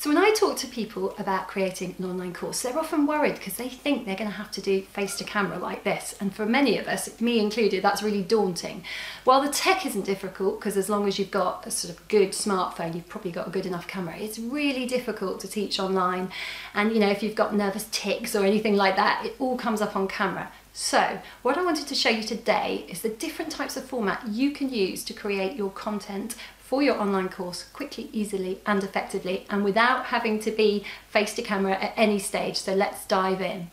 So when I talk to people about creating an online course, they're often worried because they think they're going to have to do face to camera like this. And for many of us, me included, that's really daunting. While the tech isn't difficult, because as long as you've got a sort of good smartphone, you've probably got a good enough camera. It's really difficult to teach online. And you know, if you've got nervous tics or anything like that, it all comes up on camera. So, what I wanted to show you today is the different types of format you can use to create your content for your online course quickly, easily and effectively and without having to be face to camera at any stage. So let's dive in.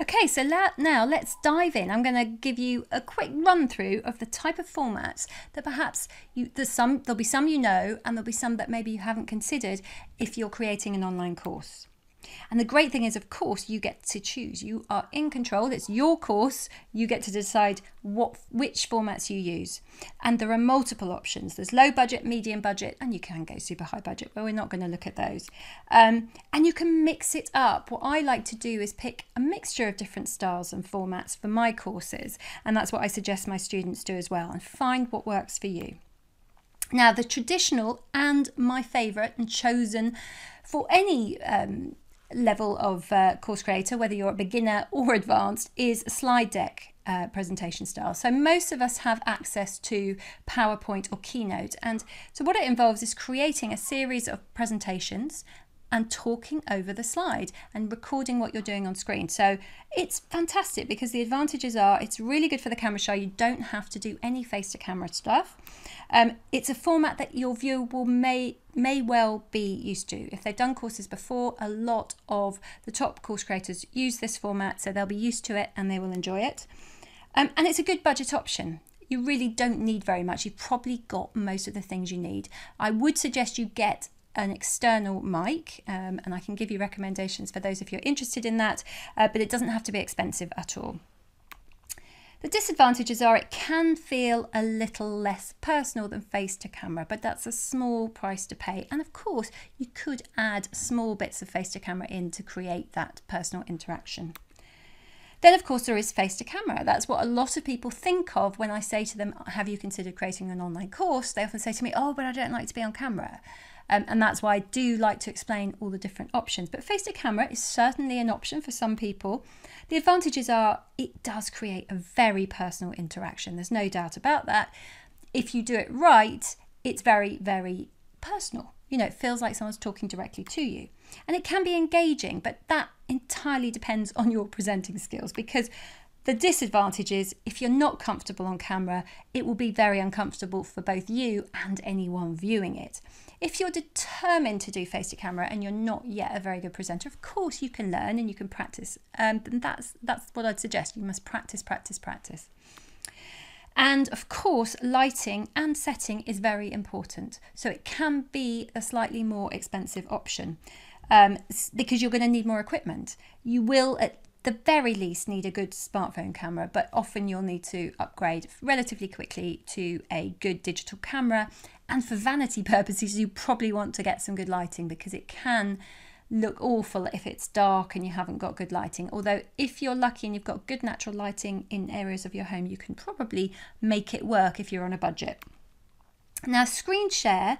Okay, so now let's dive in. I'm going to give you a quick run through of the type of formats that perhaps you there's some there'll be some you know and there'll be some that maybe you haven't considered if you're creating an online course. And the great thing is, of course, you get to choose. You are in control. It's your course. You get to decide what which formats you use. And there are multiple options. There's low budget, medium budget, and you can go super high budget, but we're not going to look at those. Um, and you can mix it up. What I like to do is pick a mixture of different styles and formats for my courses. And that's what I suggest my students do as well and find what works for you. Now, the traditional and my favourite and chosen for any um, level of uh, course creator, whether you're a beginner or advanced, is slide deck uh, presentation style. So most of us have access to PowerPoint or Keynote. And so what it involves is creating a series of presentations and talking over the slide and recording what you're doing on screen. So it's fantastic because the advantages are it's really good for the camera shy. You don't have to do any face to camera stuff. Um, it's a format that your viewer will may may well be used to. If they've done courses before, a lot of the top course creators use this format, so they'll be used to it and they will enjoy it. Um, and it's a good budget option. You really don't need very much. You've probably got most of the things you need. I would suggest you get an external mic, um, and I can give you recommendations for those if you're interested in that, uh, but it doesn't have to be expensive at all. The disadvantages are it can feel a little less personal than face to camera, but that's a small price to pay. And of course, you could add small bits of face to camera in to create that personal interaction. Then, of course, there is face to camera. That's what a lot of people think of when I say to them, Have you considered creating an online course? They often say to me, Oh, but I don't like to be on camera. Um, and that's why I do like to explain all the different options. But face to camera is certainly an option for some people. The advantages are it does create a very personal interaction. There's no doubt about that. If you do it right, it's very, very personal. You know, it feels like someone's talking directly to you. And it can be engaging, but that entirely depends on your presenting skills because the disadvantage is if you're not comfortable on camera, it will be very uncomfortable for both you and anyone viewing it. If you're determined to do face to camera and you're not yet a very good presenter, of course you can learn and you can practice. Um, and that's that's what I'd suggest. You must practice, practice, practice. And of course, lighting and setting is very important. So it can be a slightly more expensive option um, because you're going to need more equipment. You will at the very least need a good smartphone camera, but often you'll need to upgrade relatively quickly to a good digital camera. And for vanity purposes, you probably want to get some good lighting because it can look awful if it's dark and you haven't got good lighting. Although, if you're lucky and you've got good natural lighting in areas of your home, you can probably make it work if you're on a budget. Now, screen share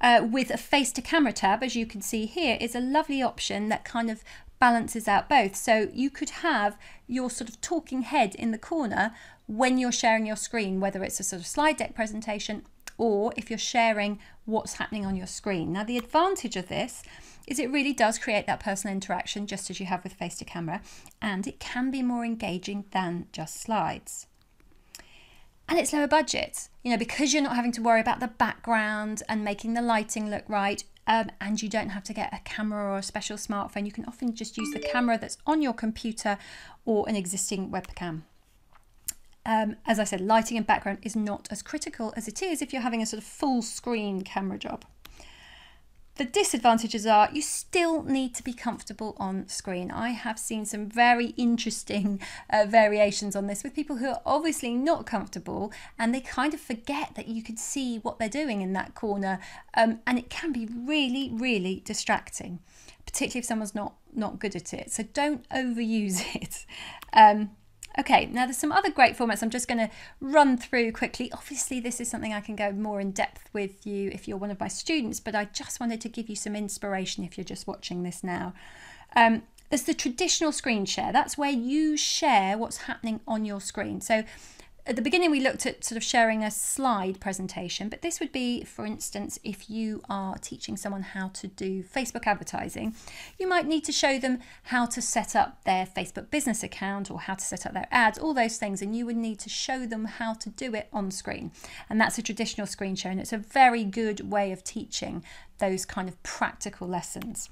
uh, with a face to camera tab, as you can see here, is a lovely option that kind of balances out both. So you could have your sort of talking head in the corner when you're sharing your screen, whether it's a sort of slide deck presentation or if you're sharing what's happening on your screen. Now, the advantage of this is it really does create that personal interaction just as you have with face to camera, and it can be more engaging than just slides. And it's lower budget, you know, because you're not having to worry about the background and making the lighting look right, um, and you don't have to get a camera or a special smartphone. You can often just use the camera that's on your computer or an existing webcam. Um, as I said, lighting and background is not as critical as it is if you're having a sort of full screen camera job. The disadvantages are you still need to be comfortable on screen. I have seen some very interesting uh, variations on this with people who are obviously not comfortable and they kind of forget that you can see what they're doing in that corner um, and it can be really, really distracting, particularly if someone's not, not good at it. So don't overuse it. Um, Okay, now there's some other great formats I'm just going to run through quickly. Obviously, this is something I can go more in depth with you if you're one of my students, but I just wanted to give you some inspiration if you're just watching this now. Um, there's the traditional screen share. That's where you share what's happening on your screen. So at the beginning we looked at sort of sharing a slide presentation but this would be for instance if you are teaching someone how to do facebook advertising you might need to show them how to set up their facebook business account or how to set up their ads all those things and you would need to show them how to do it on screen and that's a traditional screen share and it's a very good way of teaching those kind of practical lessons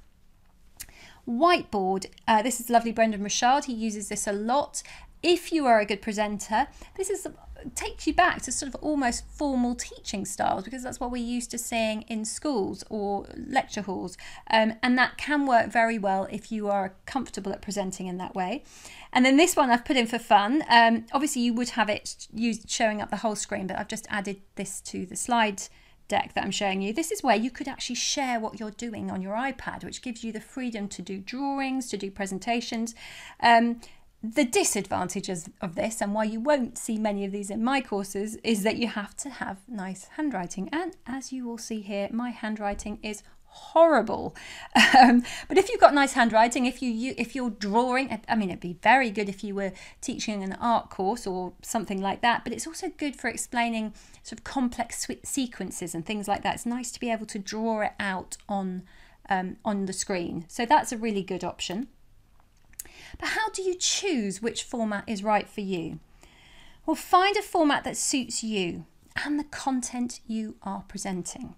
whiteboard. Uh, this is lovely Brendon Burchard. He uses this a lot if you are a good presenter, this is takes you back to sort of almost formal teaching styles because that's what we're used to seeing in schools or lecture halls. Um, and that can work very well if you are comfortable at presenting in that way. And then this one I've put in for fun. Um, obviously, you would have it showing up the whole screen, but I've just added this to the slide deck that I'm showing you. This is where you could actually share what you're doing on your iPad, which gives you the freedom to do drawings, to do presentations. Um, the disadvantages of this, and why you won't see many of these in my courses, is that you have to have nice handwriting. And as you will see here, my handwriting is horrible. Um, but if you've got nice handwriting, if you, you if you're drawing, I mean, it'd be very good if you were teaching an art course or something like that. But it's also good for explaining sort of complex sequences and things like that. It's nice to be able to draw it out on um, on the screen. So that's a really good option. But how do you choose which format is right for you? Well, find a format that suits you and the content you are presenting.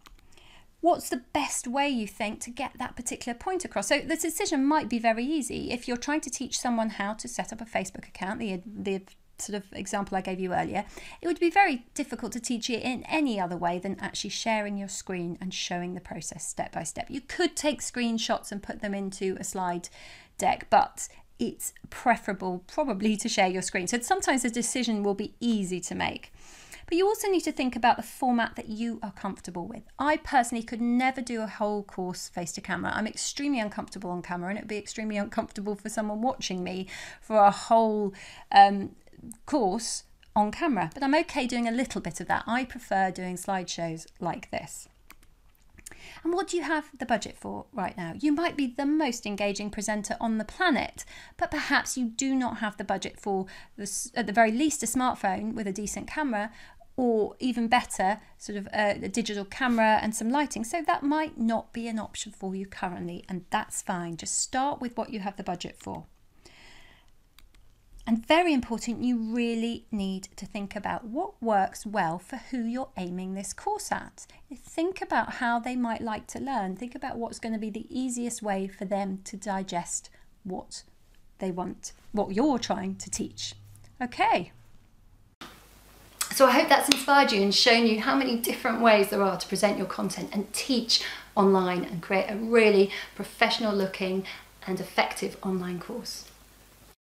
What's the best way you think to get that particular point across? So the decision might be very easy. If you're trying to teach someone how to set up a Facebook account, the the sort of example I gave you earlier, it would be very difficult to teach it in any other way than actually sharing your screen and showing the process step by step. You could take screenshots and put them into a slide deck, but it's preferable probably to share your screen. So sometimes the decision will be easy to make. But you also need to think about the format that you are comfortable with. I personally could never do a whole course face to camera. I'm extremely uncomfortable on camera, and it'd be extremely uncomfortable for someone watching me for a whole um, course on camera. But I'm okay doing a little bit of that. I prefer doing slideshows like this. And what do you have the budget for right now? You might be the most engaging presenter on the planet, but perhaps you do not have the budget for, this, at the very least, a smartphone with a decent camera or even better, sort of a, a, digital camera and some lighting. So that might not be an option for you currently, and that's fine. Just start with what you have the budget for. And very important, you really need to think about what works well for who you're aiming this course at. Think about how they might like to learn. Think about what's going to be the easiest way for them to digest what they want, what you're trying to teach. Okay. So I hope that's inspired you and shown you how many different ways there are to present your content and teach online and create a really professional looking and effective online course.